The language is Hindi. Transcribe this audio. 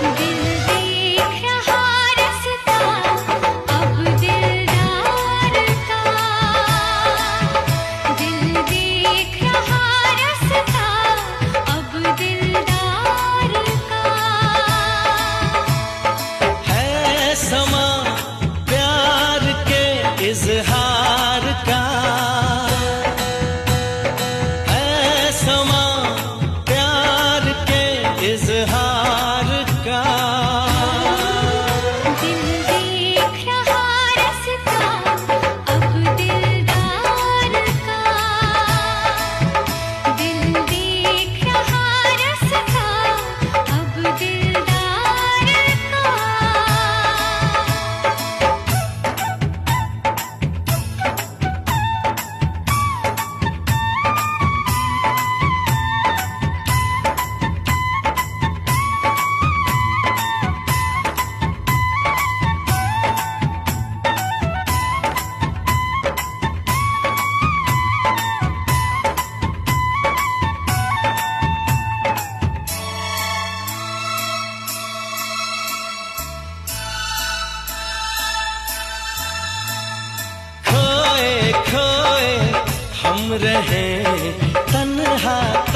be रहे तन्हा तन्हा